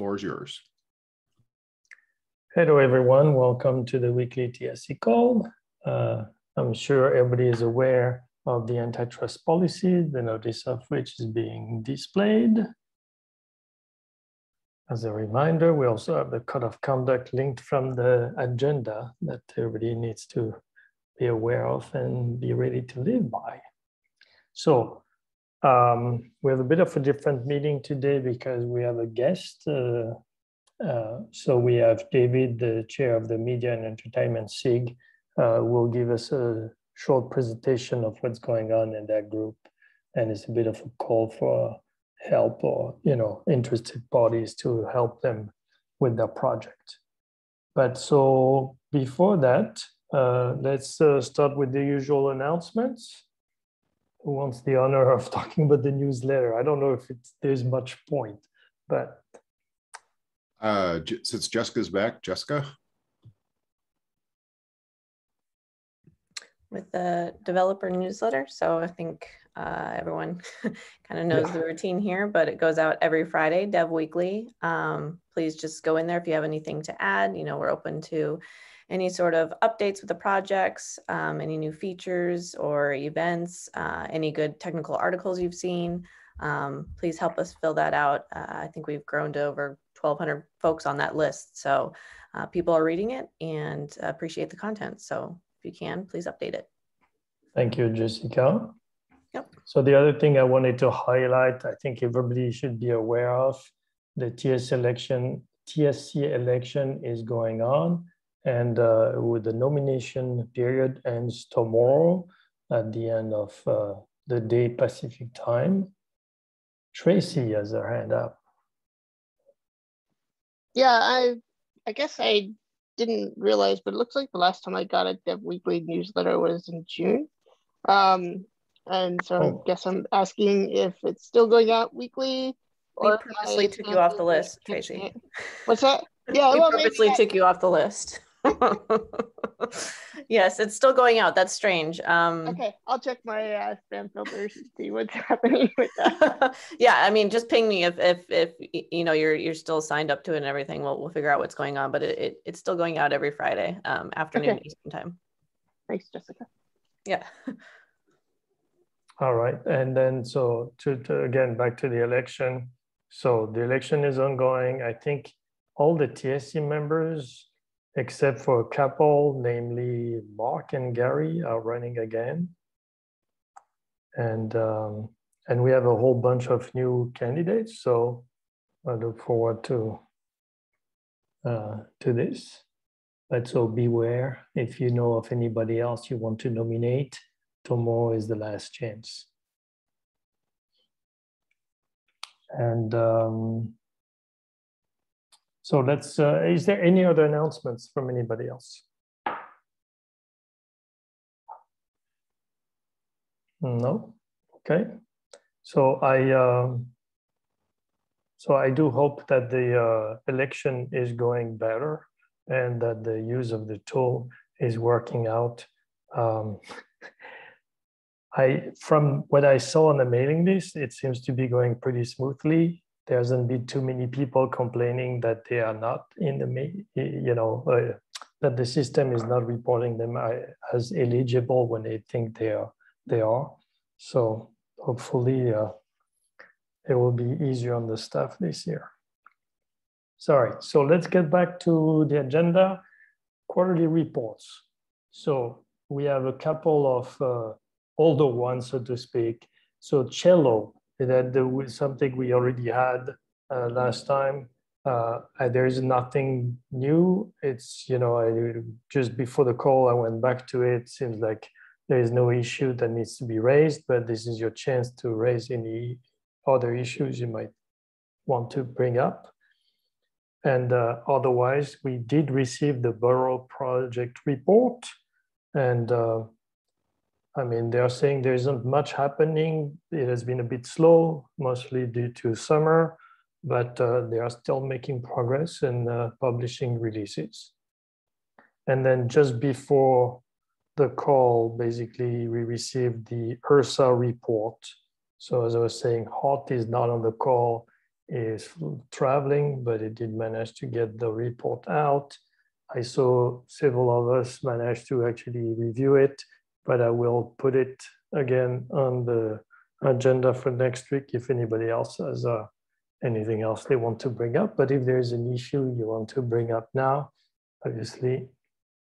floor is yours. Hello, everyone. Welcome to the weekly TSC call. Uh, I'm sure everybody is aware of the antitrust policy, the notice of which is being displayed. As a reminder, we also have the code of conduct linked from the agenda that everybody needs to be aware of and be ready to live by. So um, we have a bit of a different meeting today because we have a guest. Uh, uh, so we have David, the chair of the Media and Entertainment SIG, uh, will give us a short presentation of what's going on in that group. And it's a bit of a call for help or, you know, interested parties to help them with their project. But so before that, uh, let's uh, start with the usual announcements. Who wants the honor of talking about the newsletter? I don't know if it's, there's much point, but uh, since Jessica's back, Jessica. With the developer newsletter. So I think uh, everyone kind of knows yeah. the routine here, but it goes out every Friday, Dev Weekly. Um, please just go in there if you have anything to add. You know, we're open to any sort of updates with the projects, um, any new features or events, uh, any good technical articles you've seen. Um, please help us fill that out. Uh, I think we've grown to over 1,200 folks on that list. So uh, people are reading it and appreciate the content. So if you can, please update it. Thank you, Jessica. Yep. So the other thing I wanted to highlight, I think everybody should be aware of, the TS election, TSC election is going on and uh, with the nomination period ends tomorrow at the end of uh, the day Pacific time. Tracy has her hand up. Yeah, I I guess I didn't realize, but it looks like the last time I got a Dev Weekly newsletter was in June. Um, and so oh. I guess I'm asking if it's still going out weekly. We purposely took you off the list, Tracy. What's that? Yeah, we well, purposely took you off the list. Yes, it's still going out. That's strange. Um, okay, I'll check my uh, spam filters to see what's happening with that. yeah, I mean, just ping me if if if you know you're you're still signed up to it and everything. We'll we'll figure out what's going on. But it, it it's still going out every Friday um, afternoon okay. Eastern time. Thanks, Jessica. Yeah. All right, and then so to, to again back to the election. So the election is ongoing. I think all the TSC members except for a couple, namely Mark and Gary, are running again. And, um, and we have a whole bunch of new candidates, so I look forward to, uh, to this. But so beware, if you know of anybody else you want to nominate, tomorrow is the last chance. And um, so let's, uh, is there any other announcements from anybody else? No, okay. So I, um, so I do hope that the uh, election is going better and that the use of the tool is working out. Um, I, from what I saw on the mailing list, it seems to be going pretty smoothly there hasn't been too many people complaining that they are not in the, you know, uh, that the system is not reporting them as eligible when they think they are. They are. So hopefully uh, it will be easier on the staff this year. Sorry, so let's get back to the agenda, quarterly reports. So we have a couple of uh, older ones, so to speak. So Cello, that there was something we already had uh, last time. Uh, there is nothing new. It's, you know, I, just before the call, I went back to it. Seems like there is no issue that needs to be raised, but this is your chance to raise any other issues you might want to bring up. And uh, otherwise, we did receive the Burrow project report. And uh, I mean, they are saying there isn't much happening. It has been a bit slow, mostly due to summer, but uh, they are still making progress in uh, publishing releases. And then just before the call, basically, we received the URSA report. So as I was saying, Hart is not on the call. is traveling, but it did manage to get the report out. I saw several of us manage to actually review it, but I will put it again on the agenda for next week if anybody else has uh, anything else they want to bring up. But if there's an issue you want to bring up now, obviously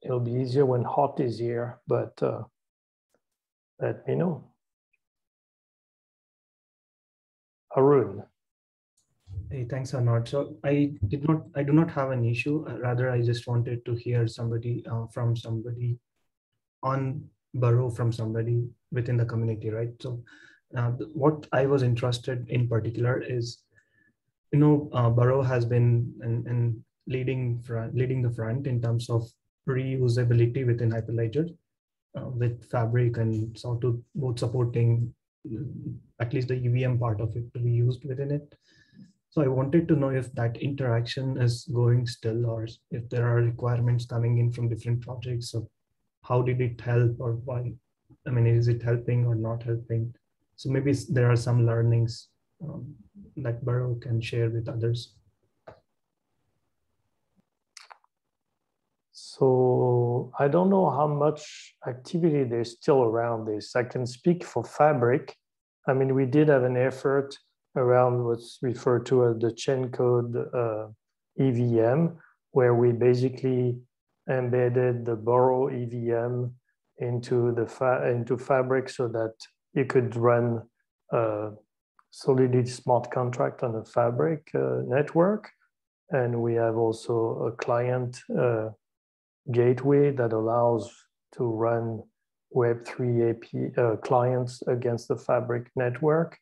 it'll be easier when Hart is here, but uh, let me know. Arun. Hey, thanks, Arnaud. So I did not, I do not have an issue. Rather, I just wanted to hear somebody uh, from somebody on Burrow from somebody within the community, right? So uh, what I was interested in particular is, you know, uh, has been and, and leading leading the front in terms of reusability within Hyperledger uh, with Fabric and Sawtooth both supporting at least the EVM part of it to be used within it. So I wanted to know if that interaction is going still or if there are requirements coming in from different projects. How did it help or why? I mean, is it helping or not helping? So maybe there are some learnings um, that Burrow can share with others. So I don't know how much activity there's still around this. I can speak for Fabric. I mean, we did have an effort around what's referred to as the chain code uh, EVM, where we basically embedded the Burrow EVM into the fa into Fabric so that you could run a Solidity smart contract on the Fabric uh, network. And we have also a client uh, gateway that allows to run Web3 AP uh, clients against the Fabric network.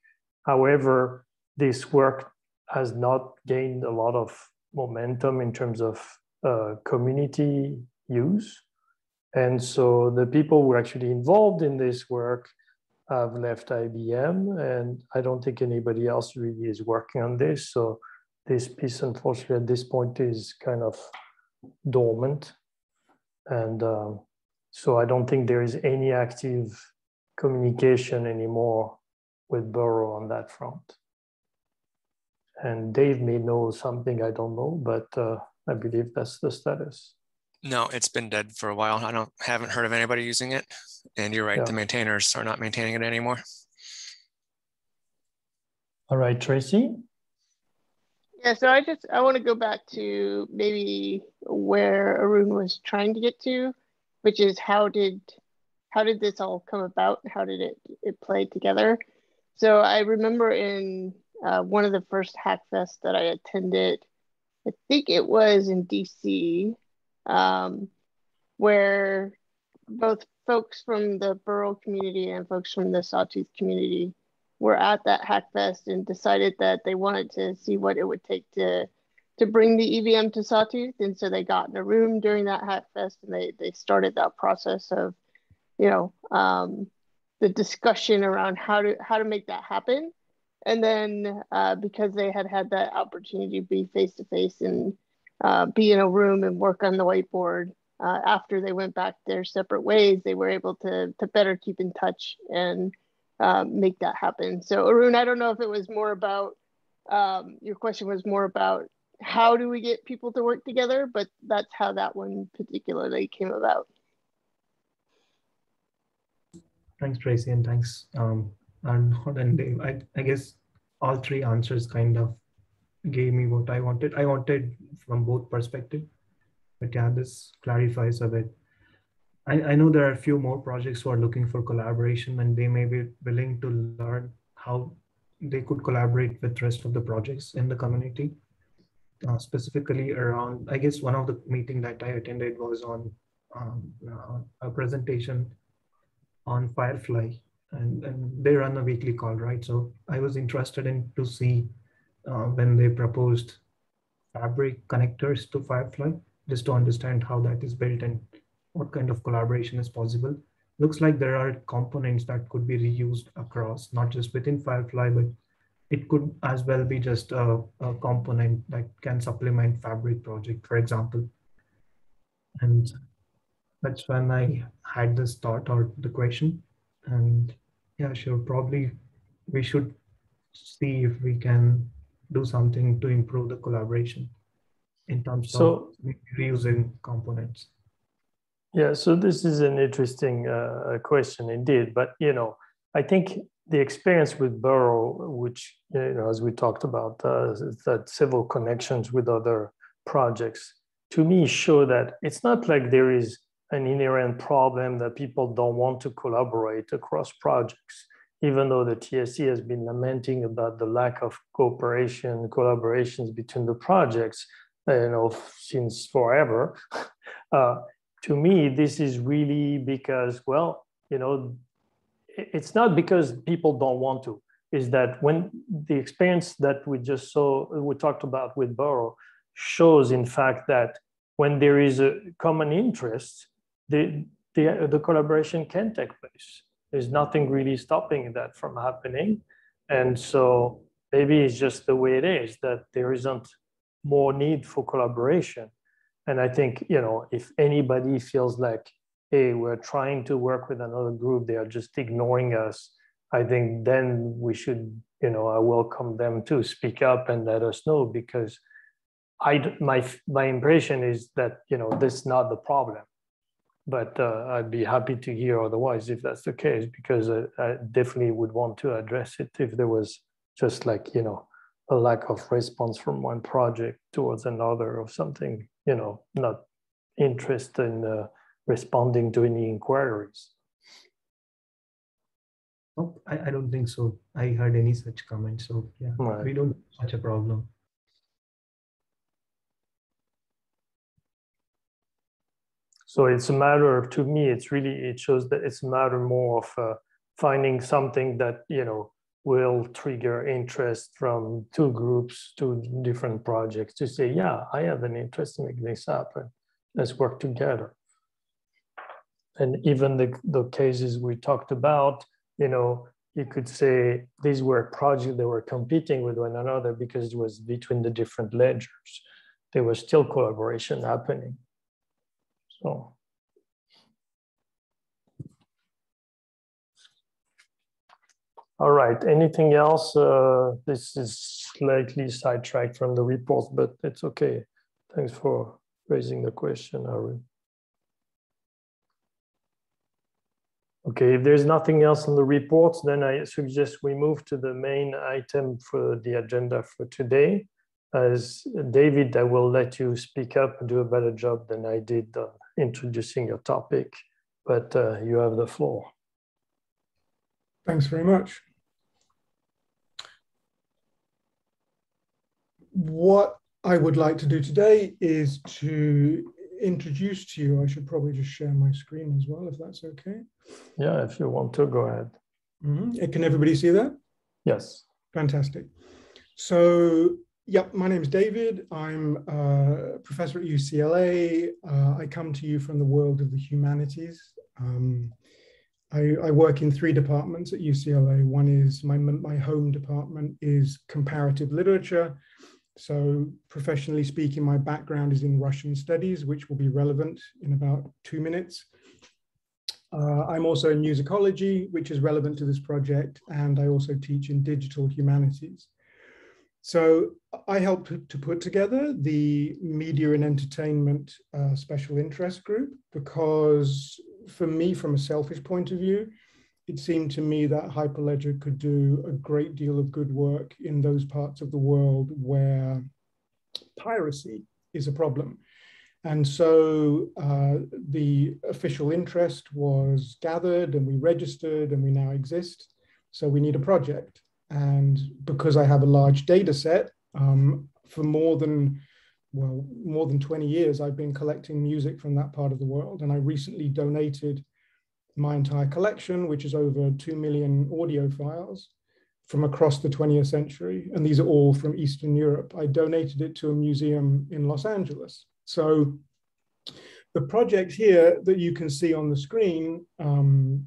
However, this work has not gained a lot of momentum in terms of uh, community use. And so the people who are actually involved in this work have left IBM, and I don't think anybody else really is working on this. So this piece, unfortunately, at this point is kind of dormant. And um, so I don't think there is any active communication anymore with Burrow on that front. And Dave may know something I don't know, but uh, I believe that's the status. No, it's been dead for a while. I don't haven't heard of anybody using it. And you're right, yeah. the maintainers are not maintaining it anymore. All right, Tracy. Yeah, so I just I want to go back to maybe where Arun was trying to get to, which is how did how did this all come about? How did it it play together? So I remember in uh, one of the first Hackfest that I attended, I think it was in DC, um, where both folks from the Burrow community and folks from the Sawtooth community were at that Hackfest and decided that they wanted to see what it would take to to bring the EVM to Sawtooth. And so they got in a room during that Hackfest and they they started that process of, you know, um, the discussion around how to how to make that happen and then uh, because they had had that opportunity to be face to face and uh, be in a room and work on the whiteboard uh, after they went back their separate ways they were able to to better keep in touch and um, make that happen. So arun i don't know if it was more about um, your question was more about how do we get people to work together but that's how that one particularly came about. Thanks tracy and thanks um, Arnaud and Dave. I, I guess all three answers kind of gave me what I wanted. I wanted from both perspective, but yeah, this clarifies a bit. I, I know there are a few more projects who are looking for collaboration and they may be willing to learn how they could collaborate with rest of the projects in the community. Uh, specifically around, I guess one of the meeting that I attended was on um, uh, a presentation on Firefly and, and they run a weekly call, right? So I was interested in to see uh, when they proposed fabric connectors to Firefly, just to understand how that is built and what kind of collaboration is possible. Looks like there are components that could be reused across, not just within Firefly, but it could as well be just a, a component that can supplement Fabric project, for example. And that's when I had this thought or the question. And yeah, sure. Probably we should see if we can do something to improve the collaboration in terms so, of reusing components? Yeah, so this is an interesting uh, question indeed. But you know, I think the experience with Burrow, which you know, as we talked about, uh, that several connections with other projects, to me show that it's not like there is an inherent problem that people don't want to collaborate across projects, even though the TSC has been lamenting about the lack of cooperation, collaborations between the projects, you know, since forever. Uh, to me, this is really because, well, you know, it's not because people don't want to, is that when the experience that we just saw, we talked about with Burrow, shows in fact that when there is a common interest, the, the, the collaboration can take place. There's nothing really stopping that from happening. And so maybe it's just the way it is that there isn't more need for collaboration. And I think, you know, if anybody feels like, hey, we're trying to work with another group, they are just ignoring us, I think then we should, you know, I welcome them to speak up and let us know because I my my impression is that you know this is not the problem, but uh, I'd be happy to hear otherwise if that's the case because I, I, definitely would want to address it if there was just like you know a lack of response from one project towards another or something you know not interest in uh, responding to any inquiries. Oh, I, I don't think so. I heard any such comment. So yeah, right. we don't such a problem. So it's a matter to me, it's really, it shows that it's a matter more of uh, finding something that, you know, will trigger interest from two groups, two different projects to say, yeah, I have an interest in making this happen. Let's work together. And even the, the cases we talked about, you know, you could say these were projects that were competing with one another because it was between the different ledgers. There was still collaboration happening. So. All right, anything else? Uh, this is slightly sidetracked from the report, but it's okay. Thanks for raising the question, Arun. Okay, if there's nothing else on the reports, then I suggest we move to the main item for the agenda for today. As David, I will let you speak up and do a better job than I did uh, introducing your topic, but uh, you have the floor. Thanks very much. What I would like to do today is to introduce to you, I should probably just share my screen as well, if that's okay. Yeah, if you want to, go ahead. Mm -hmm. Can everybody see that? Yes. Fantastic. So Yep, my name is David. I'm a professor at UCLA. Uh, I come to you from the world of the humanities. Um, I, I, work in three departments at UCLA. One is my, my home department is comparative literature. So professionally speaking, my background is in Russian studies, which will be relevant in about two minutes. Uh, I'm also in musicology, which is relevant to this project, and I also teach in digital humanities. So I helped to put together the media and entertainment uh, special interest group because for me, from a selfish point of view, it seemed to me that Hyperledger could do a great deal of good work in those parts of the world where piracy is a problem. And so uh, the official interest was gathered and we registered and we now exist. So we need a project. And because I have a large data set, um, for more than, well, more than 20 years, I've been collecting music from that part of the world. And I recently donated my entire collection, which is over 2 million audio files from across the 20th century. And these are all from Eastern Europe. I donated it to a museum in Los Angeles. So the project here that you can see on the screen, um,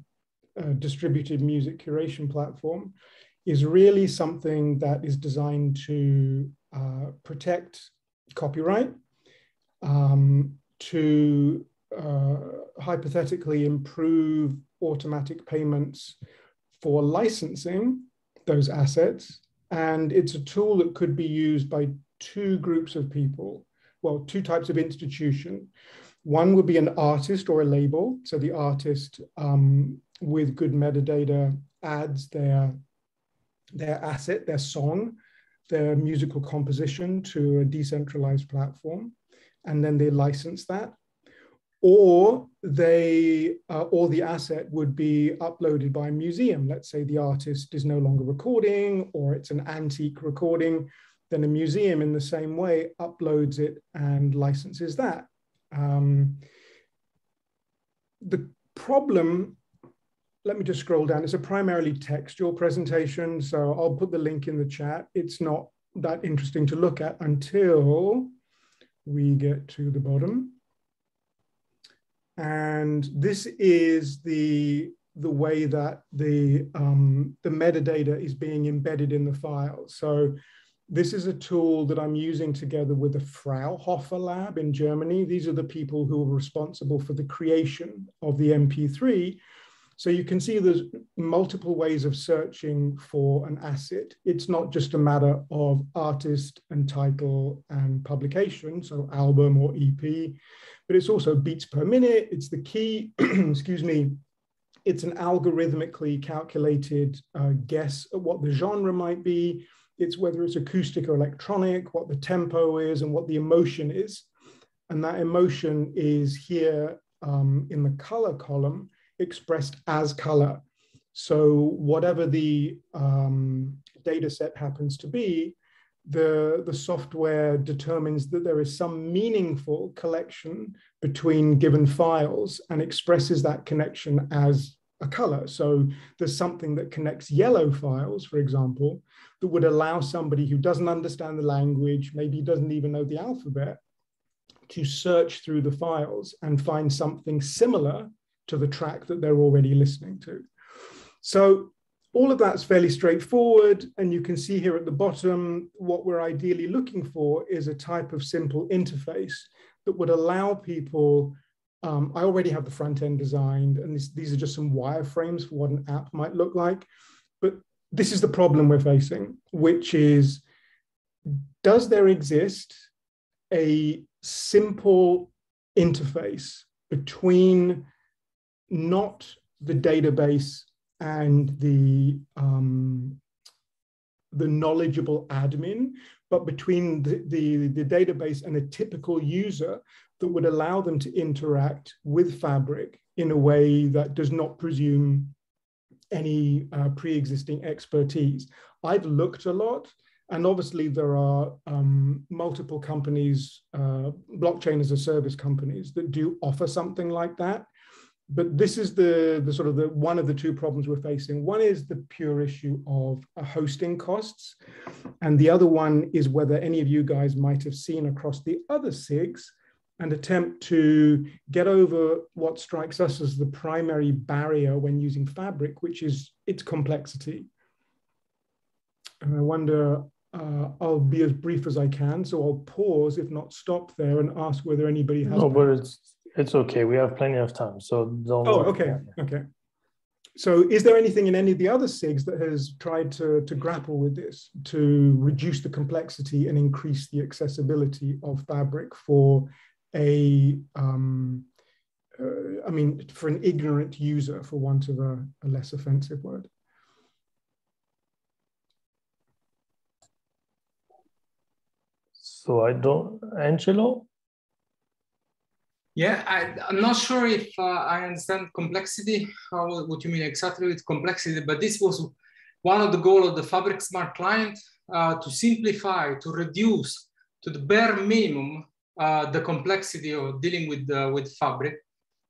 distributed music curation platform, is really something that is designed to uh, protect copyright, um, to uh, hypothetically improve automatic payments for licensing those assets, and it's a tool that could be used by two groups of people, well, two types of institution. One would be an artist or a label. So the artist um, with good metadata adds their, their asset, their song, their musical composition to a decentralized platform, and then they license that. Or they, uh, or the asset would be uploaded by a museum. Let's say the artist is no longer recording, or it's an antique recording. Then a museum, in the same way, uploads it and licenses that. Um, the problem let me just scroll down. It's a primarily textual presentation, so I'll put the link in the chat. It's not that interesting to look at until we get to the bottom. And this is the, the way that the, um, the metadata is being embedded in the file. So this is a tool that I'm using together with the Fraunhofer lab in Germany. These are the people who are responsible for the creation of the MP3 so you can see there's multiple ways of searching for an asset. It's not just a matter of artist and title and publication, so album or EP, but it's also beats per minute. It's the key, excuse me, it's an algorithmically calculated uh, guess at what the genre might be. It's whether it's acoustic or electronic, what the tempo is, and what the emotion is. And that emotion is here um, in the color column expressed as color. So whatever the um, data set happens to be, the, the software determines that there is some meaningful collection between given files and expresses that connection as a color. So there's something that connects yellow files, for example, that would allow somebody who doesn't understand the language, maybe doesn't even know the alphabet, to search through the files and find something similar to the track that they're already listening to. So all of that's fairly straightforward. And you can see here at the bottom, what we're ideally looking for is a type of simple interface that would allow people, um, I already have the front end designed, and this, these are just some wireframes for what an app might look like. But this is the problem we're facing, which is, does there exist a simple interface between not the database and the um, the knowledgeable admin, but between the, the, the, database and a typical user that would allow them to interact with Fabric in a way that does not presume any uh, pre-existing expertise. I've looked a lot, and obviously there are um, multiple companies, uh, blockchain as a service companies that do offer something like that but this is the, the sort of the one of the two problems we're facing. One is the pure issue of uh, hosting costs, and the other one is whether any of you guys might have seen across the other SIGs an attempt to get over what strikes us as the primary barrier when using Fabric, which is its complexity. And I wonder, uh, I'll be as brief as I can, so I'll pause, if not stop there, and ask whether anybody has. No, but it's it's okay. We have plenty of time, so don't. Oh, okay, okay. So, is there anything in any of the other SIGs that has tried to, to grapple with this to reduce the complexity and increase the accessibility of Fabric for a, um, uh, I mean, for an ignorant user, for want of a, a less offensive word? So I don't, Angelo? Yeah, I, am not sure if uh, I understand complexity, how, what you mean exactly with complexity, but this was one of the goals of the Fabric Smart Client uh, to simplify, to reduce to the bare minimum uh, the complexity of dealing with, uh, with Fabric,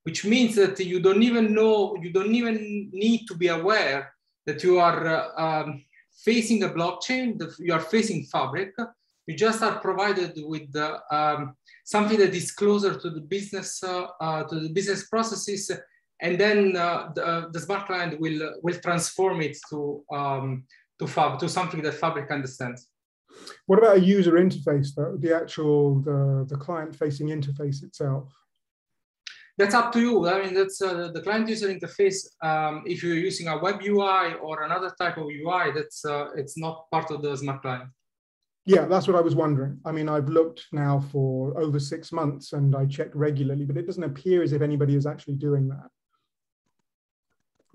which means that you don't even know, you don't even need to be aware that you are uh, um, facing a blockchain, that you are facing Fabric. You just are provided with the um, something that is closer to the business uh, uh, to the business processes, and then uh, the, the, smart client will will transform it to um, to Fab to something that Fabric understands. What about a user interface though? The actual the the client facing interface itself. that's up to you. I mean, that's uh, the client user interface. Um, if you're using a web UI or another type of UI, that's uh, it's not part of the smart client. Yeah, that's what I was wondering. I mean, I've looked now for over six months and I check regularly, but it doesn't appear as if anybody is actually doing that.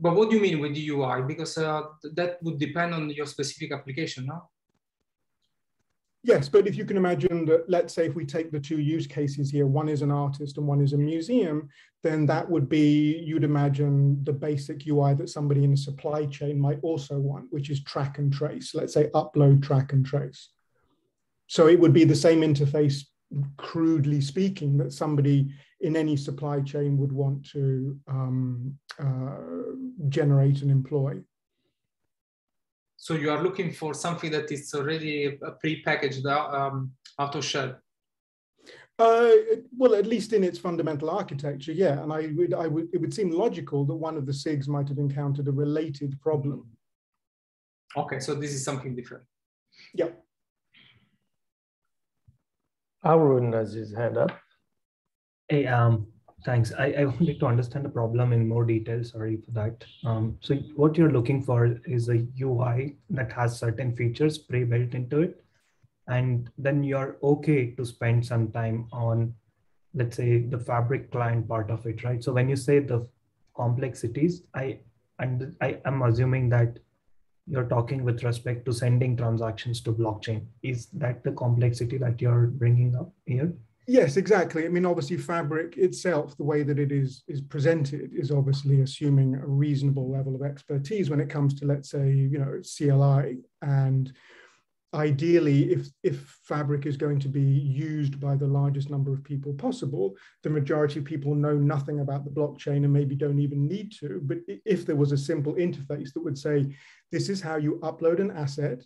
But what do you mean with the UI? Because uh, that would depend on your specific application, no? Yes, but if you can imagine that, let's say if we take the two use cases here, one is an artist and one is a museum, then that would be, you'd imagine the basic UI that somebody in the supply chain might also want, which is track and trace. Let's say upload, track and trace. So it would be the same interface, crudely speaking, that somebody in any supply chain would want to um, uh, generate and employ. So you are looking for something that is already pre-packaged um, out of shell. Uh, well, at least in its fundamental architecture, yeah. And I would, I would, it would seem logical that one of the SIGs might have encountered a related problem. Okay, so this is something different. Yeah. Arun has his hand up. Hey, um, Thanks. I, I wanted to understand the problem in more detail. Sorry for that. Um, so what you're looking for is a UI that has certain features pre-built into it. And then you're okay to spend some time on, let's say, the fabric client part of it, right? So when you say the complexities, I and I am assuming that you're talking with respect to sending transactions to blockchain. Is that the complexity that you're bringing up here? Yes, exactly. I mean, obviously, fabric itself, the way that it is is presented, is obviously assuming a reasonable level of expertise when it comes to, let's say, you know, CLI. And ideally, if if fabric is going to be used by the largest number of people possible, the majority of people know nothing about the blockchain and maybe don't even need to. But if there was a simple interface that would say, this is how you upload an asset,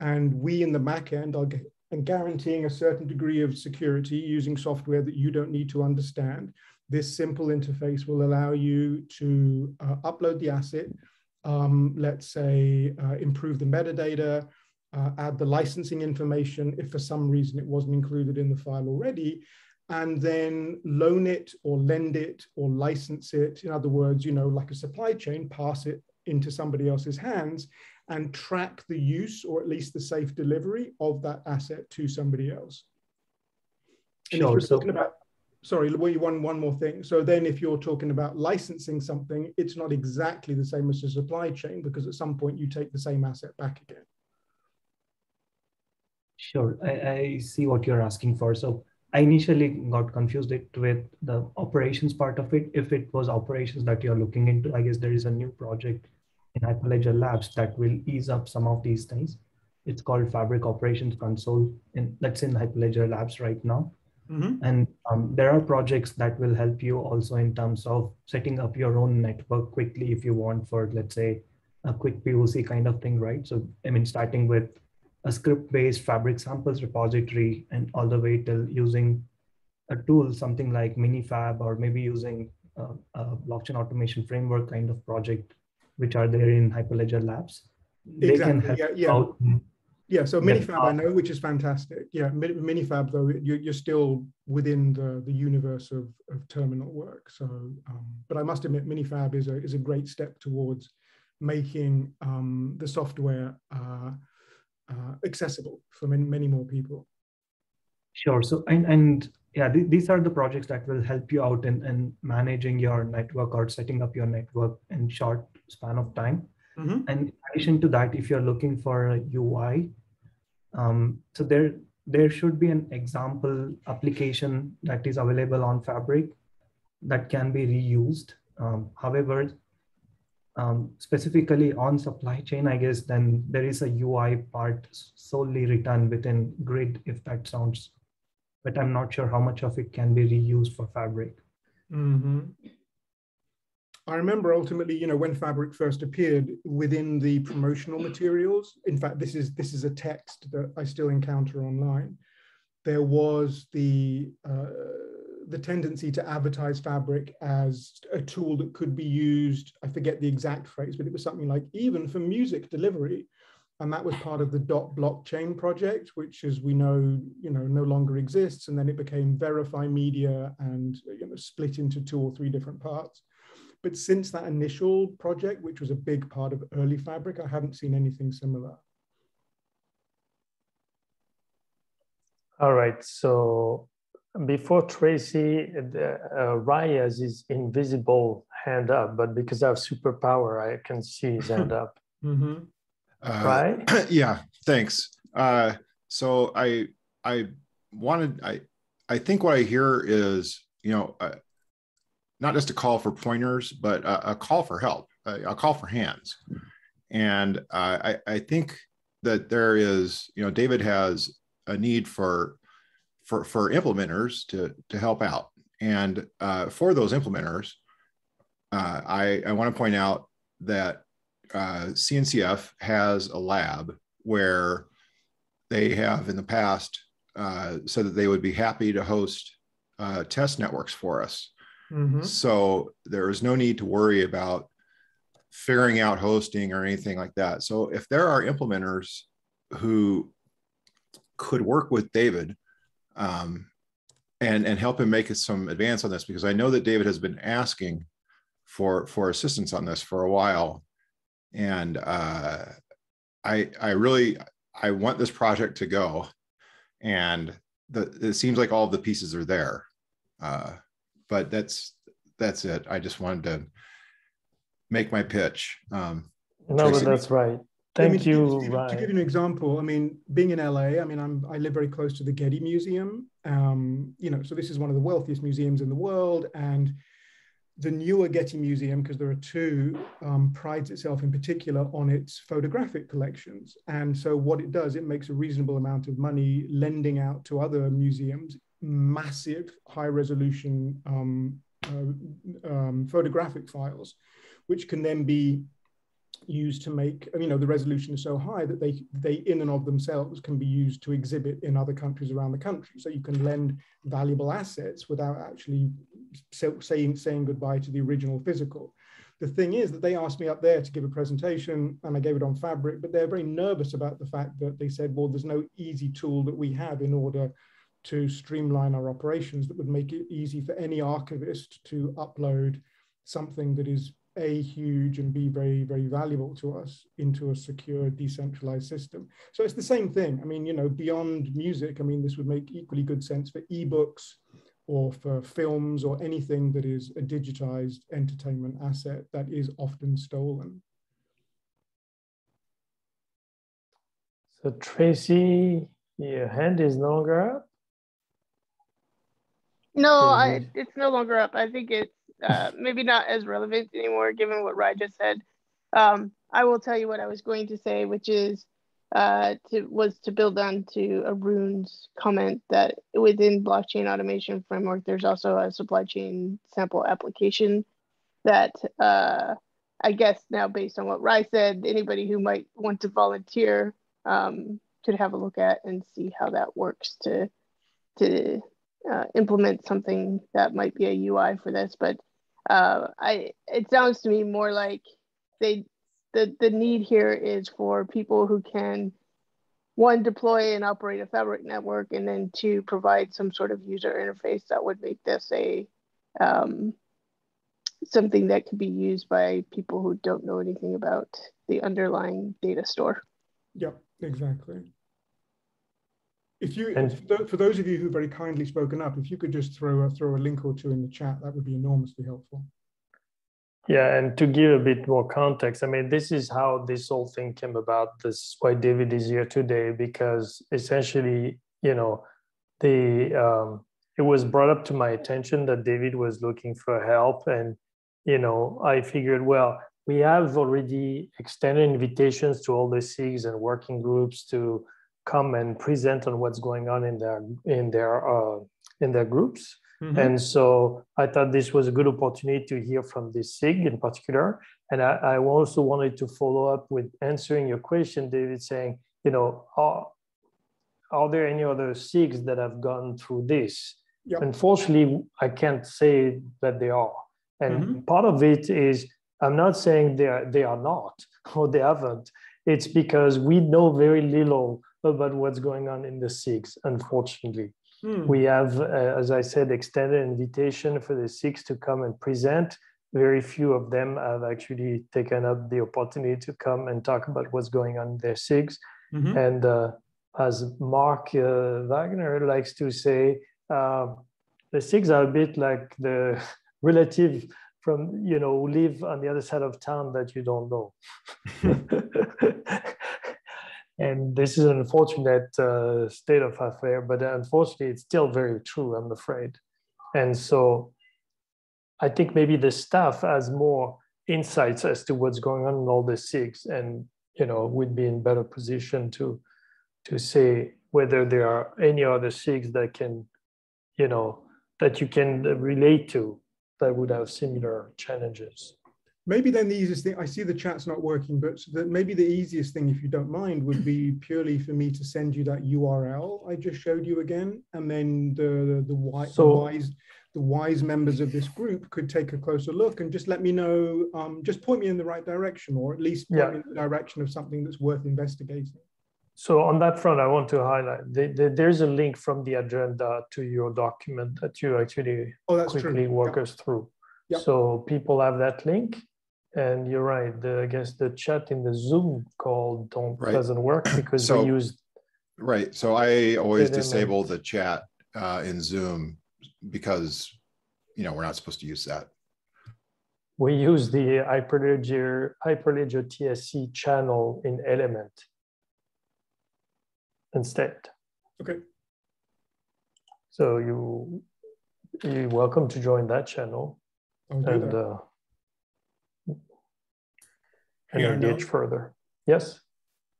and we in the back end are and guaranteeing a certain degree of security using software that you don't need to understand. This simple interface will allow you to uh, upload the asset, um, let's say uh, improve the metadata, uh, add the licensing information if for some reason it wasn't included in the file already, and then loan it or lend it or license it. In other words, you know, like a supply chain, pass it into somebody else's hands and track the use or at least the safe delivery of that asset to somebody else. And sure. you're talking about, sorry, one, one more thing. So then if you're talking about licensing something, it's not exactly the same as a supply chain because at some point you take the same asset back again. Sure, I, I see what you're asking for. So I initially got confused it with the operations part of it. If it was operations that you're looking into, I guess there is a new project in Hyperledger Labs that will ease up some of these things. It's called Fabric Operations Console, and that's in Hyperledger Labs right now. Mm-hmm. And um, there are projects that will help you also in terms of setting up your own network quickly if you want for, let's say, a quick POC kind of thing, right? So, I mean, starting with a script-based Fabric samples repository and all the way till using a tool, something like Minifab, or maybe using a, a blockchain automation framework kind of project which are there in Hyperledger Labs. They exactly. yeah, yeah. Out. Yeah, so Minifab I know, which is fantastic. Yeah, Minifab though, you're still within the, the universe of, of terminal work. So, um, but I must admit, Minifab is a is a great step towards making um, the software uh, uh, accessible for many, many more people. Sure. So, and and yeah, th these are the projects that will help you out in, in managing your network or setting up your network in short span of time. Mm-hmm. And in addition to that, if you're looking for a UI, um, so there there should be an example application that is available on Fabric that can be reused. Um, however, um, specifically on supply chain, I guess then there is a UI part solely written within Grid, if that sounds, but I'm not sure how much of it can be reused for Fabric. Mm-hmm. I remember ultimately, you know, when Fabric first appeared within the promotional materials. In fact, this is this is a text that I still encounter online. There was the uh, the tendency to advertise Fabric as a tool that could be used. I forget the exact phrase, but it was something like even for music delivery, and that was part of the dot blockchain project which as we know you know no longer exists and then it became Verifi Media and you know split into two or three different parts but since that initial project which was a big part of early fabric i haven't seen anything similar all right so before tracy uh, Ry has his invisible hand up but because i have superpower i can see his hand up mm-hmm. Uh, right? yeah, thanks. Uh, so I I wanted I I think what I hear is you know uh, not just a call for pointers, but a, a call for help, a, a, call for hands, and uh, I I think that there is you know David has a need for for for implementers to to help out, and uh, for those implementers, uh, I I want to point out that uh, CNCF has a lab where they have in the past uh, said that they would be happy to host uh, test networks for us. Mm-hmm. So there is no need to worry about figuring out hosting or anything like that. So if there are implementers who could work with David um, and and help him make some advance on this, because I know that David has been asking for for assistance on this for a while, and uh, I I really I want this project to go, and the it seems like all the pieces are there, uh, but that's that's it. I just wanted to make my pitch. Um, no, but that's right. Thank I mean, you. To, to, to, give you an example, I mean, being in LA, I mean, I'm I live very close to the Getty Museum. Um, you know, so this is one of the wealthiest museums in the world, and the newer Getty Museum, because there are two, um, prides itself in particular on its photographic collections. And so what it does, it makes a reasonable amount of money lending out to other museums massive high resolution um, uh, um, photographic files, which can then be used to make, you know, the resolution is so high that they, they in and of themselves can be used to exhibit in other countries around the country. So you can lend valuable assets without actually saying, saying goodbye to the original physical. The thing is that they asked me up there to give a presentation and I gave it on Fabric, but they're very nervous about the fact that they said, well, there's no easy tool that we have in order to streamline our operations that would make it easy for any archivist to upload something that is a huge and b very very valuable to us into a secure decentralized system. So it's the same thing. I mean you know beyond music i mean this would make equally good sense for ebooks or for films or anything that is a digitized entertainment asset that is often stolen. So tracy your hand is longer up no I, it's no longer up i think it's uh, maybe not as relevant anymore given what Ry just said. Um, I will tell you what I was going to say, which is uh, to, was to build on to Arun's comment that within blockchain automation framework, there's also a supply chain sample application that uh, I guess now based on what Ry said, anybody who might want to volunteer um, could have a look at and see how that works to to uh, implement something that might be a UI for this. But uh, I it sounds to me more like they the the need here is for people who can one deploy and operate a fabric network and then two provide some sort of user interface that would make this a um, something that could be used by people who don't know anything about the underlying data store. Yep, exactly. If you, and, for those of you who very kindly spoken up, if you could just throw a, throw a link or two in the chat, that would be enormously helpful. Yeah, and to give a bit more context, I mean, this is how this whole thing came about. This is why David is here today, because essentially, you know, the um, it was brought up to my attention that David was looking for help, and you know, I figured, well, we have already extended invitations to all the SIGs and working groups to come and present on what's going on in their in their uh, in their groups. Mm-hmm. And so I thought this was a good opportunity to hear from this SIG in particular. And I, I also wanted to follow up with answering your question, David, saying, you know, are, are there any other SIGs that have gone through this? Yep. Unfortunately, I can't say that they are. And mm-hmm. part of it is I'm not saying they are, they are not or they haven't it's because we know very little about what's going on in the SIGs, unfortunately. Hmm. We have, uh, as I said, extended invitation for the SIGs to come and present. Very few of them have actually taken up the opportunity to come and talk about what's going on in their SIGs. Mm-hmm. And uh, as Mark uh, Wagner likes to say, uh, the SIGs are a bit like the relative from you know who live on the other side of town that you don't know and this is an unfortunate uh, state of affair but unfortunately it's still very true i'm afraid and so i think maybe the staff has more insights as to what's going on in all the SIGs and you know would be in better position to to say whether there are any other SIGs that can you know that you can relate to that would have similar challenges. Maybe then the easiest thing, I see the chat's not working, but maybe the easiest thing, if you don't mind, would be purely for me to send you that URL I just showed you again. And then the, the, the, wise, so, the wise, the wise members of this group could take a closer look and just let me know, um, just point me in the right direction, or at least point yeah. me in the direction of something that's worth investigating. So on that front, I want to highlight the, the, there's a link from the agenda to your document that you actually oh, quickly true. walk us through. Yep. So people have that link. And you're right. The, I guess the chat in the Zoom call don't right. doesn't work because so, we use. Right. So I always disable the chat uh, in Zoom because you know we're not supposed to use that. We use the Hyperledger Hyperledger TSC channel in Element instead. Okay. So you you're welcome to join that channel and uh, and yeah, engage no. further. Yes.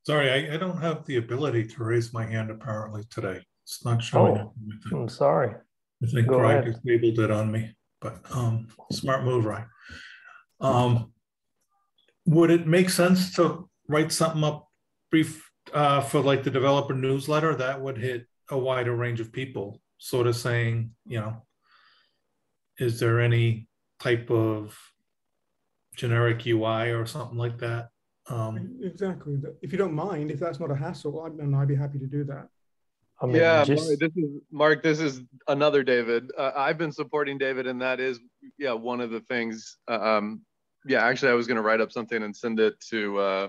Sorry, I, I, don't have the ability to raise my hand apparently today. It's not showing. Oh, I'm sorry. I think Go Craig disabled it on me, but um, smart move, right? Um, would it make sense to write something up brief uh, for like the developer newsletter, that would hit a wider range of people, sort of saying, you know, is there any type of generic UI or something like that? Um, exactly. If you don't mind, if that's not a hassle, I'd, then I'd be happy to do that. I mean, yeah, just... Mark, this is Mark. This is another David. Uh, I've been supporting David, and that is, yeah, one of the things. Uh, um, yeah, actually, I was going to write up something and send it to uh,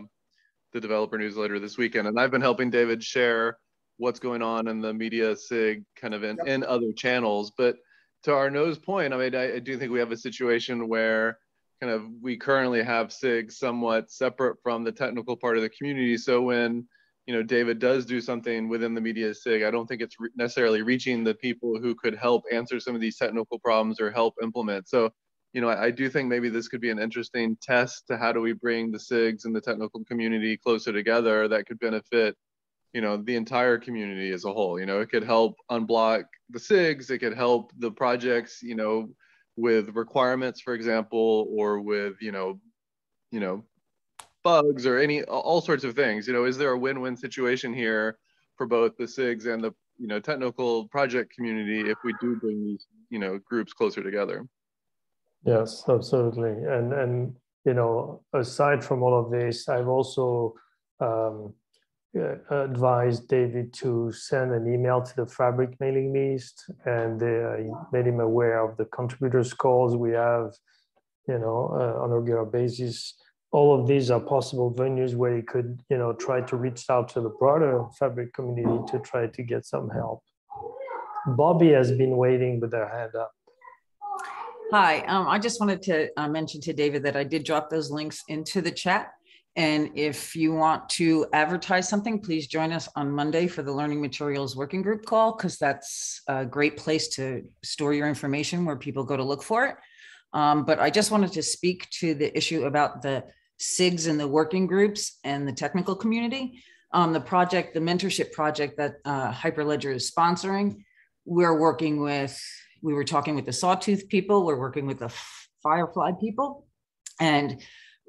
the developer newsletter this weekend, and I've been helping David share what's going on in the media sig kind of in, yep. in other channels. But to Arnaud's point, I mean, I, I, do think we have a situation where kind of we currently have SIG somewhat separate from the technical part of the community. So when you know David does do something within the media SIG, I don't think it's re necessarily reaching the people who could help answer some of these technical problems or help implement. So you know, I, I, do think maybe this could be an interesting test to how do we bring the SIGs and the technical community closer together that could benefit, you know, the entire community as a whole. You know, it could help unblock the SIGs, it could help the projects, you know, with requirements, for example, or with, you know, you know, bugs or any all sorts of things. You know, is there a win-win situation here for both the SIGs and the you know technical project community if we do bring these you know groups closer together? Yes, absolutely. And and you know, aside from all of this, I've also um, uh, advised David to send an email to the Fabric mailing list, and I made him aware of the contributors calls we have, you know, uh, on a regular basis. All of these are possible venues where you could, you know, try to reach out to the broader Fabric community to try to get some help. Bobbi has been waiting with their hand up. Hi, um, I just wanted to uh, mention to David that I did drop those links into the chat. And if you want to advertise something, please join us on Monday for the Learning Materials Working Group call, because that's a great place to store your information where people go to look for it. Um, but I just wanted to speak to the issue about the SIGs and the working groups and the technical community. Um, the project, the mentorship project that uh, Hyperledger is sponsoring, we're working with we were talking with the sawtooth people, we're working with the firefly people, and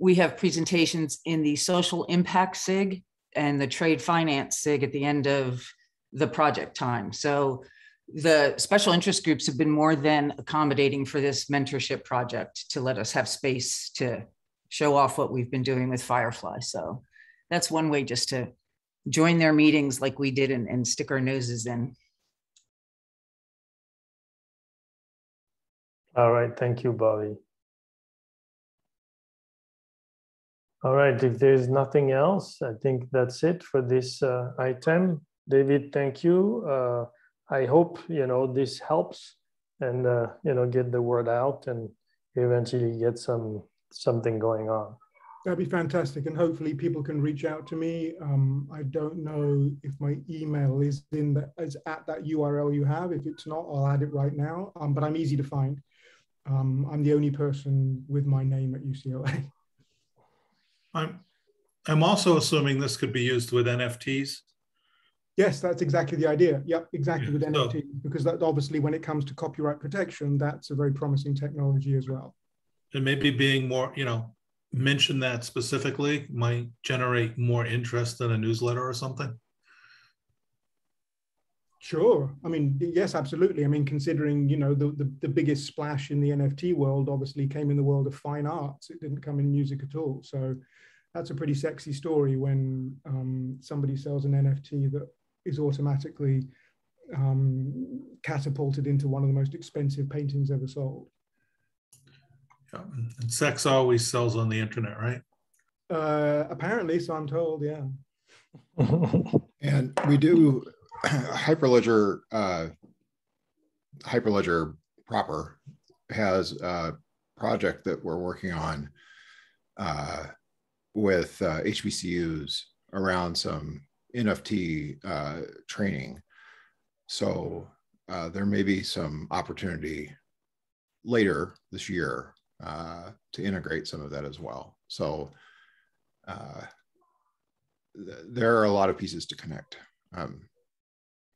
we have presentations in the social impact SIG and the trade finance SIG at the end of the project time. So the special interest groups have been more than accommodating for this mentorship project to let us have space to show off what we've been doing with Firefly. So that's one way just to join their meetings like we did and, and stick our noses in. All right, thank you, Bobbi. All right, if there's nothing else, I think that's it for this uh, item. David, thank you. Uh, I hope, you know, this helps and, uh, you know, get the word out and eventually get some something going on. That'd be fantastic. And hopefully people can reach out to me. Um, I don't know if my email is in the, is at that URL you have. If it's not, I'll add it right now, um, but I'm easy to find. Um, I'm the only person with my name at UCLA. I'm, I'm also assuming this could be used with NFTs. Yes, that's exactly the idea. Yep, exactly with NFTs, because that obviously when it comes to copyright protection, that's a very promising technology as well. And maybe being more, you know, mention that specifically might generate more interest in a newsletter or something. Sure. I mean, yes, absolutely. I mean, considering, you know, the, the, the, biggest splash in the NFT world obviously came in the world of fine arts. It didn't come in music at all. So that's a pretty sexy story when um, somebody sells an NFT that is automatically um, catapulted into one of the most expensive paintings ever sold. Yeah. And sex always sells on the internet, right? Uh, apparently, so I'm told, yeah. and we do Hyperledger, uh, Hyperledger proper has a project that we're working on uh, with uh, HBCUs around some NFT uh, training. So uh, there may be some opportunity later this year uh, to integrate some of that as well. So uh, th- there are a lot of pieces to connect. Um,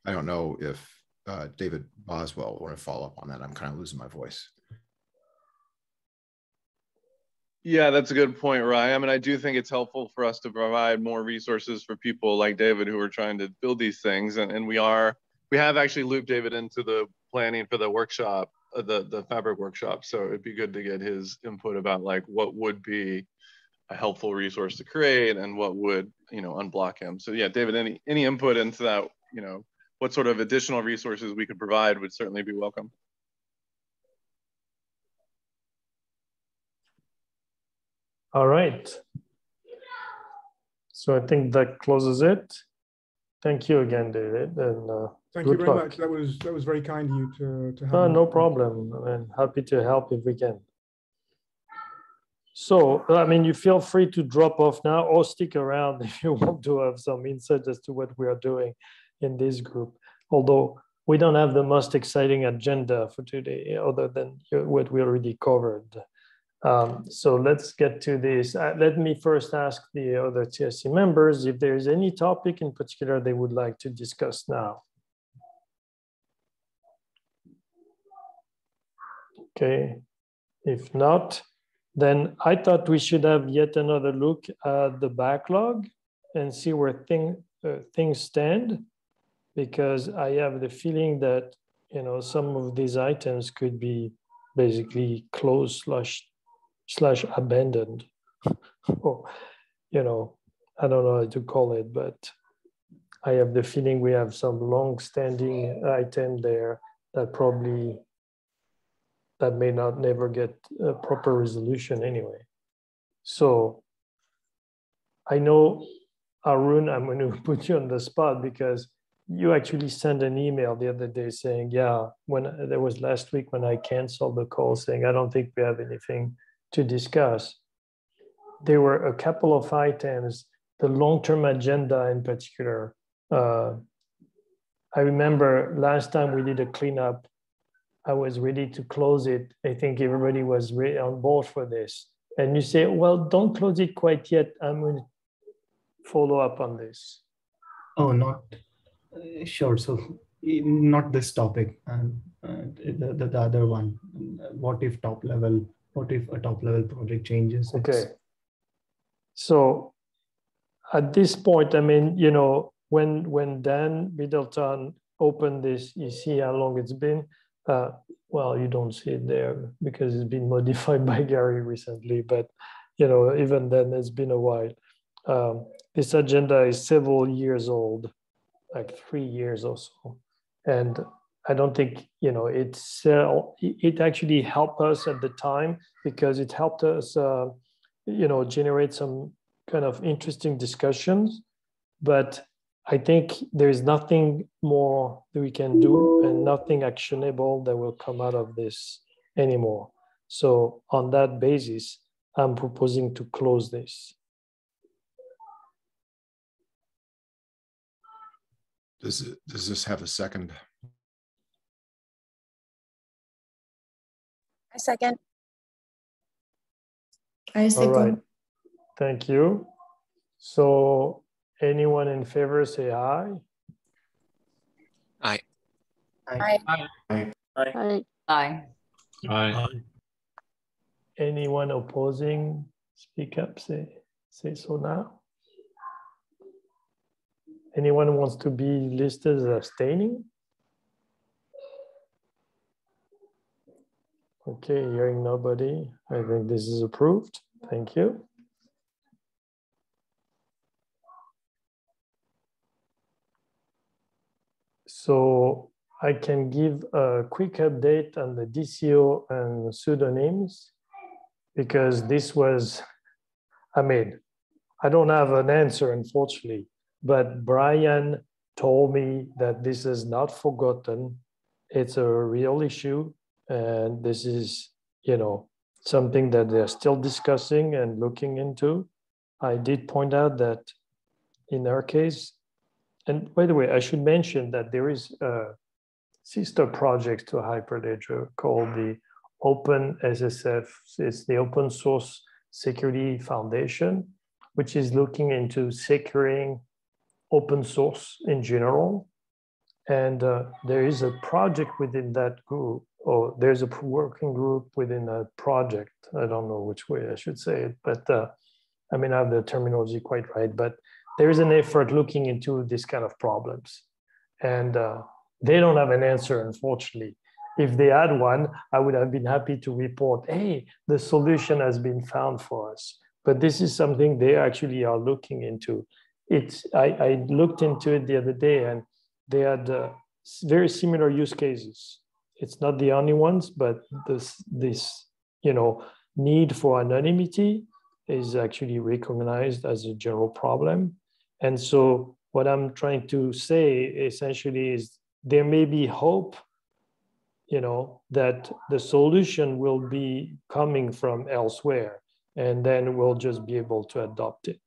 I don't know if uh, David Boswell want to follow up on that. I'm kind of losing my voice. Yeah, that's a good point, Ryan. I mean, I do think it's helpful for us to provide more resources for people like David who are trying to build these things. And, and we are, we have actually looped David into the planning for the workshop, uh, the, the fabric workshop. So it'd be good to get his input about like what would be a helpful resource to create and what would, you know, unblock him. So yeah, David, any, any input into that, you know, what sort of additional resources we could provide would certainly be welcome. All right. So I think that closes it. Thank you again, David, and uh, thank you very luck. much. That was that was very kind of you to to have. Uh, no problem. I'm happy to help if we can. So I mean, you feel free to drop off now or stick around if you want to have some insight as to what we are doing in this group. Although we don't have the most exciting agenda for today, other than what we already covered. Um, so let's get to this. Uh, let me first ask the other TSC members if there's any topic in particular they would like to discuss now. Okay, if not, then I thought we should have yet another look at the backlog and see where thing, uh, things stand, because I have the feeling that you know some of these items could be basically closed slash abandoned. Or you know i don't know how to call it but i have the feeling we have some long standing item there that probably that may not never get a proper resolution anyway. So i know arun i'm going to put you on the spot because you actually sent an email the other day saying yeah when there was last week when i canceled the call saying i don't think we have anything to discuss. There were a couple of items, the long-term agenda in particular. Uh, I remember last time we did a cleanup, I was ready to close it. I think everybody was really on board for this. And you say, well, don't close it quite yet. I'm going to follow up on this. Oh, not uh, sure. So not this topic, and uh, the, the, the other one. What if top level what if a top level project changes? Okay. So at this point, I mean, you know, when when Dan Middleton opened this, you see how long it's been. Uh, well, you don't see it there because it's been modified by Gari recently, but you know, even then it's been a while. um, this agenda is several years old, like three years or so. And I don't think, you know, it's, uh, it actually helped us at the time because it helped us, uh, you know, generate some kind of interesting discussions. But I think there's nothing more that we can do and nothing actionable that will come out of this anymore. So on that basis, I'm proposing to close this. Does it, does this have a second? I second. I second. All right. Thank you. So anyone in favor say aye. Aye. Aye. Aye. Aye. Aye. Aye. Anyone opposing? Speak up, say, say so now. Anyone wants to be listed as abstaining? Okay, hearing nobody, I think this is approved. Thank you. So I can give a quick update on the DCO and pseudonyms because this was, I mean, I don't have an answer, unfortunately, but Brian told me that this is not forgotten. It's a real issue. And this is, you know, something that they're still discussing and looking into. I did point out that in our case, and by the way, I should mention that there is a sister project to Hyperledger called the Open SSF. It's the Open Source Security Foundation, which is looking into securing open source in general. And uh, there is a project within that group, or there's a working group within a project. I don't know which way I should say it, but uh, I mean, I have the terminology quite right, but there is an effort looking into this kind of problems. And uh, they don't have an answer, unfortunately. If they had one, I would have been happy to report, hey, the solution has been found for us. But this is something they actually are looking into it's I, I looked into it the other day and they had uh, very similar use cases. It's not the only ones, but this this you know need for anonymity is actually recognized as a general problem. And so what I'm trying to say essentially is there may be hope, you know, that the solution will be coming from elsewhere, and then we'll just be able to adopt it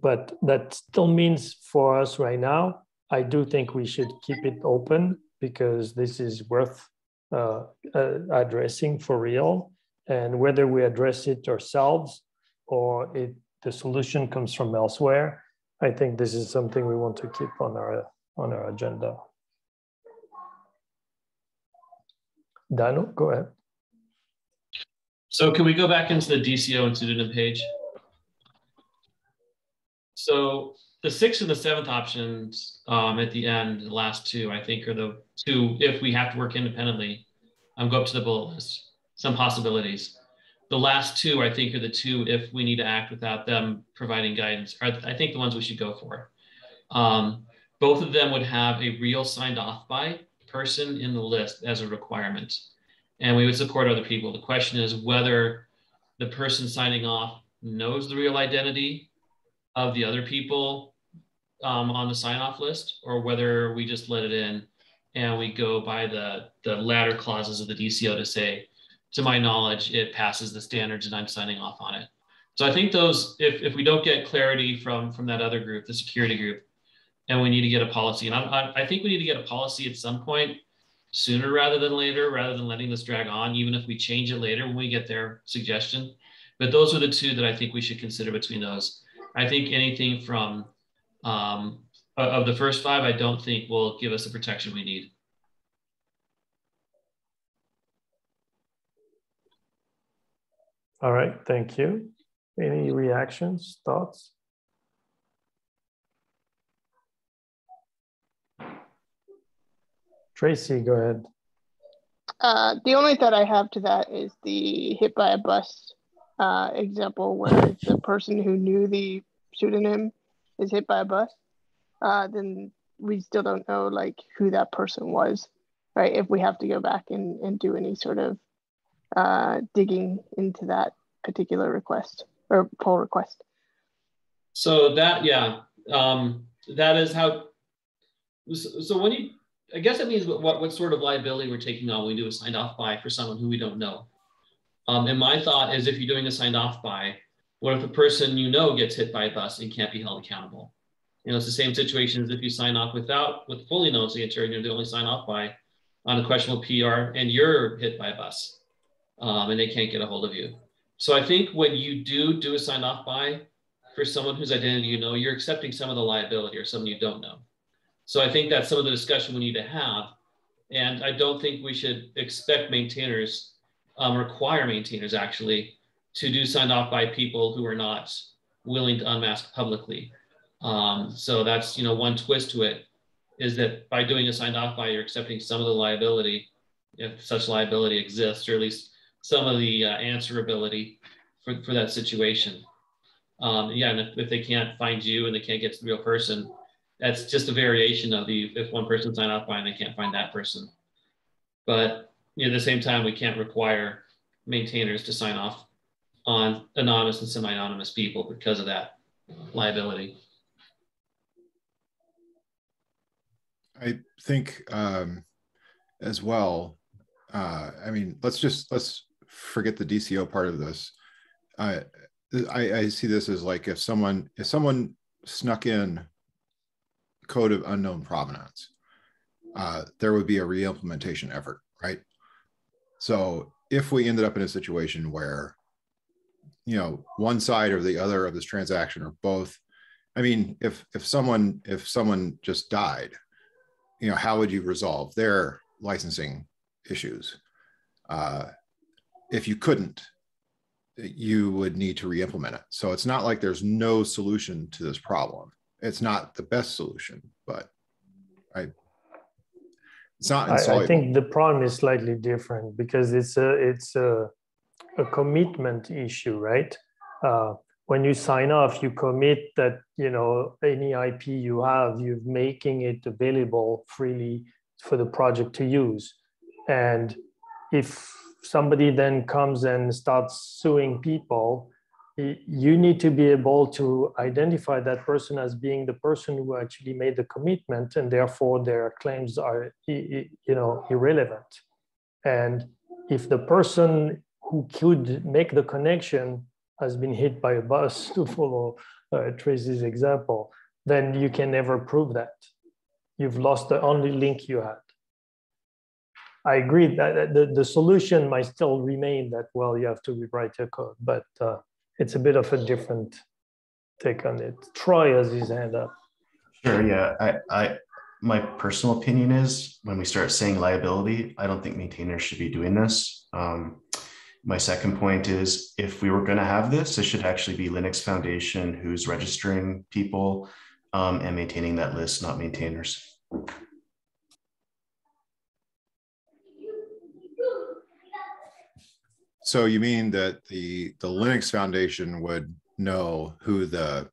but that still means for us right now, I do think we should keep it open because this is worth uh, uh, addressing for real. And whether we address it ourselves or it, the solution comes from elsewhere, I think this is something we want to keep on our, on our agenda. Danno, go ahead. So can we go back into the DCO and pseudonym page? So the sixth and the seventh options um, at the end, the last two, I think, are the two if we have to work independently. I'm go up to the bullet list. Some possibilities. The last two, I think, are the two if we need to act without them providing guidance. Are I think the ones we should go for. Um, both of them would have a real signed off by person in the list as a requirement, and we would support other people. The question is whether the person signing off knows the real identity of the other people um, on the sign off list or whether we just let it in and we go by the, the latter clauses of the DCO to say, to my knowledge, it passes the standards and I'm signing off on it. So I think those, if, if we don't get clarity from, from that other group, the security group, and we need to get a policy, and I, I think we need to get a policy at some point sooner rather than later, rather than letting this drag on, even if we change it later when we get their suggestion. But those are the two that I think we should consider between those. I think anything from um, of the first five, I don't think will give us the protection we need. All right, thank you. Any reactions, thoughts? Tracy, go ahead. Uh, the only thought I have to that is the hit by a bus uh, example where the person who knew the pseudonym is hit by a bus, uh, then we still don't know like who that person was, right? If we have to go back and, and do any sort of uh, digging into that particular request or pull request. So that, yeah, um, that is how, so when you, I guess it means what, what sort of liability we're taking on when we do a signed off by for someone who we don't know. Um, and my thought is if you're doing a signed off by, what if a person you know gets hit by a bus and can't be held accountable? You know, it's the same situation as if you sign off without, with fully known signature and you're the only sign off by on a questionable PR and you're hit by a bus um, and they can't get a hold of you. So I think when you do do a sign off by for someone whose identity you know, you're accepting some of the liability or someone you don't know. So I think that's some of the discussion we need to have. And I don't think we should expect maintainers, um, require maintainers actually to do signed off by people who are not willing to unmask publicly. Um, so that's, you know, one twist to it is that by doing a signed off by, you're accepting some of the liability, if such liability exists, or at least some of the uh, answerability for, for that situation. Um, yeah, and if, if they can't find you and they can't get to the real person, that's just a variation of the if one person signed off by and they can't find that person. But at the same time, we can't require maintainers to sign off on anonymous and semi-anonymous people because of that liability. I think um, as well. Uh, I mean, let's just let's forget the DCO part of this. I, I see this as like if someone if someone snuck in code of unknown provenance, uh, there would be a re-implementation effort, right? So if we ended up in a situation where, you know, one side or the other of this transaction or both, I mean, if if someone if someone just died, you know, how would you resolve their licensing issues? Uh, if you couldn't, you would need to re-implement it. So it's not like there's no solution to this problem. It's not the best solution, but I, it's not I, I, think the problem is slightly different because it's a it's a, a commitment issue, right? Uh, when you sign off, you commit that you know any IP you have, you're making it available freely for the project to use. And if somebody then comes and starts suing people, you need to be able to identify that person as being the person who actually made the commitment and therefore their claims are you know irrelevant. And if the person who could make the connection has been hit by a bus to follow uh, tracy's example then you can never prove that. You've lost the only link you had. I agree that the, the solution might still remain that, well, you have to rewrite your code, but uh, it's a bit of a different take on it. Troy has his hand up. Sure, yeah. I, I, my personal opinion is when we start saying liability, I don't think maintainers should be doing this. Um, my second point is if we were going to have this, it should actually be Linux Foundation who's registering people um, and maintaining that list, not maintainers. So you mean that the the Linux Foundation would know who the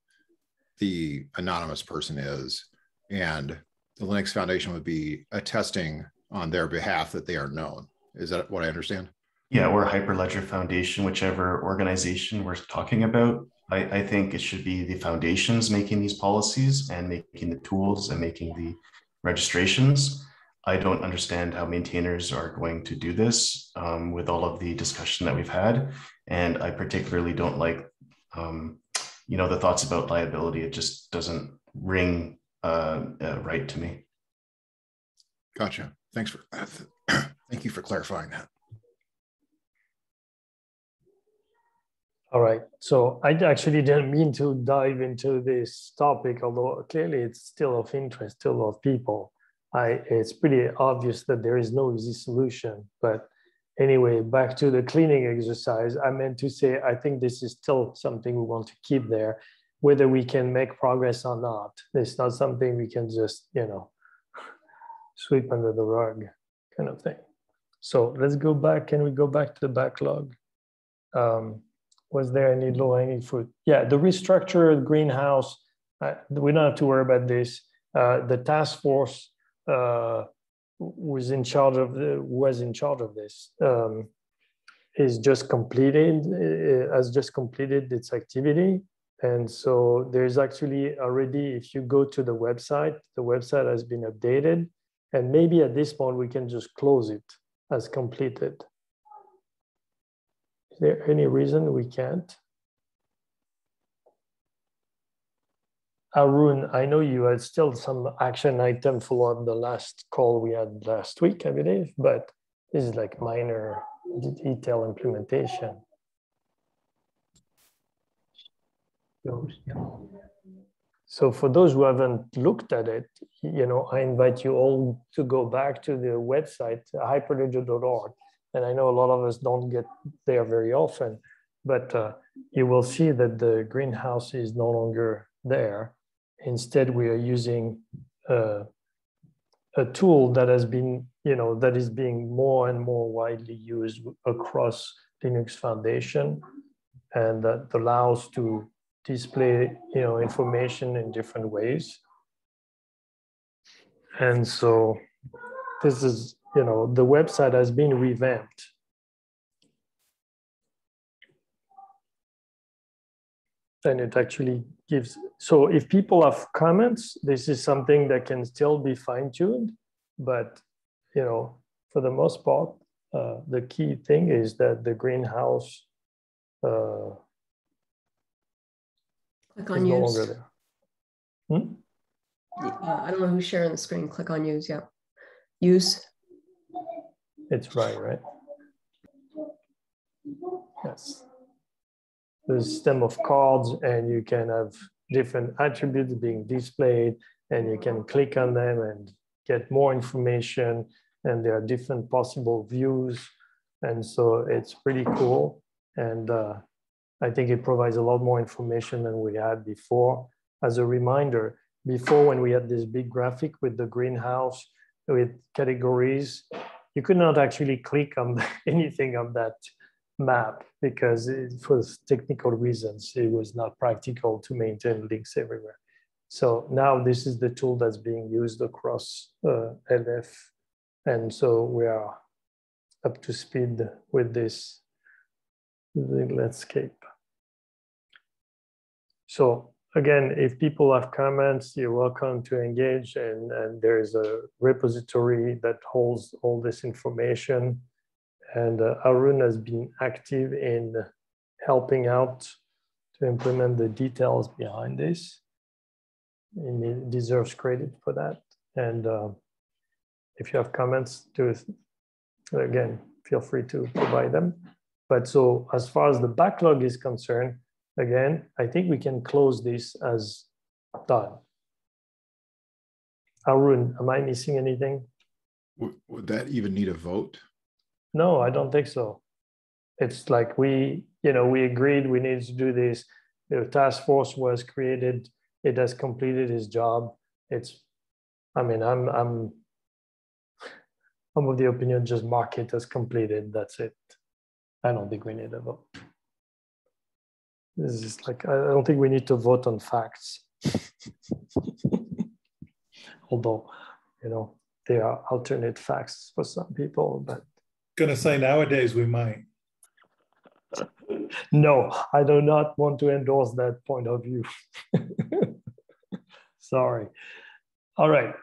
the anonymous person is, and the Linux Foundation would be attesting on their behalf that they are known. Is that what I understand? Yeah, or Hyperledger Foundation, whichever organization we're talking about. I, I think it should be the foundations making these policies and making the tools and making the registrations. I don't understand how maintainers are going to do this um, with all of the discussion that we've had. And I particularly don't like, um, you know, the thoughts about liability. It just doesn't ring uh, uh, right to me. Gotcha. Thanks for, thank you for clarifying that. All right. So I actually didn't mean to dive into this topic, although clearly it's still of interest to a lot of people. I, it's pretty obvious that there is no easy solution. But anyway, back to the cleaning exercise, I meant to say, I think this is still something we want to keep there, whether we can make progress or not. It's not something we can just, you know, sweep under the rug kind of thing. So let's go back. Can we go back to the backlog? Um, was there any low hanging fruit? Yeah, the restructured greenhouse, uh, we don't have to worry about this. Uh, the task force uh, was in charge of the, was in charge of this um, is just completed uh, has just completed its activity. And so there's actually already if you go to the website the website has been updated. And maybe at this point we can just close it as completed. Is there any reason we can't Arun, I know you had still some action item follow up the last call we had last week, I believe, but this is like minor detail implementation. So for those who haven't looked at it, you know, I invite you all to go back to the website, hyperledger.org. And I know a lot of us don't get there very often, but uh, you will see that the greenhouse is no longer there. Instead, we are using uh, a tool that has been, you know, that is being more and more widely used across Linux Foundation and that allows to display, you know, information in different ways. And so this is, you know, the website has been revamped. And it actually gives, so if people have comments, this is something that can still be fine tuned, but you know, for the most part, uh, the key thing is that the greenhouse uh, Click on no use. Hmm? Uh, I don't know who's sharing the screen. Click on use. Yeah. Use. It's right, right? Yes the system of cards and you can have different attributes being displayed and you can click on them and get more information and there are different possible views. And so it's pretty cool. And uh, i think it provides a lot more information than we had before. As a reminder before when we had this big graphic with the greenhouse with categories you could not actually click on anything on that map because it, for technical reasons, it was not practical to maintain links everywhere. So now this is the tool that's being used across uh, LF. And so we are up to speed with this landscape. So again, if people have comments, you're welcome to engage and, and there's a repository that holds all this information. And uh, Arun has been active in helping out to implement the details behind this. And he deserves credit for that. And uh, if you have comments, to again, feel free to provide them. But so as far as the backlog is concerned, again, I think we can close this as done. Arun, am I missing anything? Would, would that even need a vote? No, I don't think so. It's like we, you know, we agreed we needed to do this. The task force was created. It has completed its job. It's, I mean, I'm, I'm, I'm of the opinion just mark it as completed. That's it. I don't think we need a vote. This is like, I don't think we need to vote on facts. Although, you know, there are alternate facts for some people, but going to say nowadays we might. No, I do not want to endorse that point of view. Sorry. All right.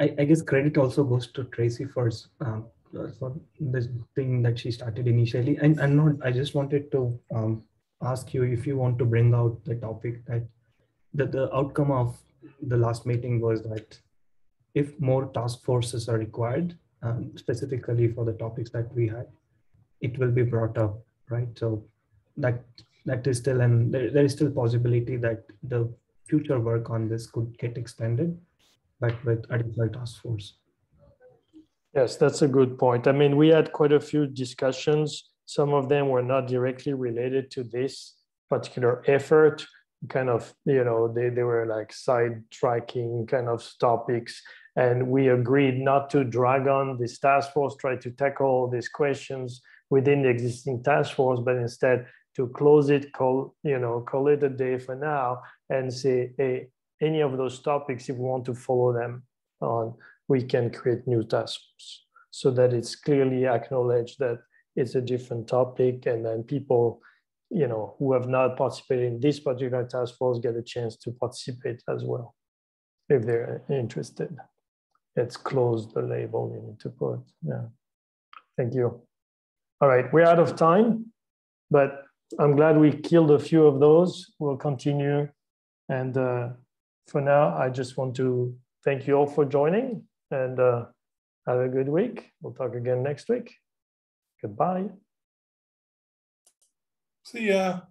I, I, guess credit also goes to Tracy for, um, for this thing that she started initially. And I'm not, I just wanted to um, ask you if you want to bring out the topic that, that the outcome of the last meeting was that if more task forces are required, um, specifically for the topics that we had, it will be brought up, right? So that that is still, and there, there is still possibility that the future work on this could get extended, but with additional task force. Yes, that's a good point. I mean, we had quite a few discussions. Some of them were not directly related to this particular effort, kind of, you know, they, they were like side tracking kind of topics. And we agreed not to drag on this task force, try to tackle these questions within the existing task force, but instead to close it, call, you know, call it a day for now and say, hey, any of those topics, if we want to follow them on, we can create new tasks so that it's clearly acknowledged that it's a different topic and then people you know who have not participated in this particular task force get a chance to participate as well if they're interested. Let's close the label you need to put. Yeah. Thank you. All right we're out of time but i'm glad we killed a few of those. We'll continue. And uh, for now i just want to thank you all for joining and uh, have a good week. We'll talk again next week. Goodbye. See ya.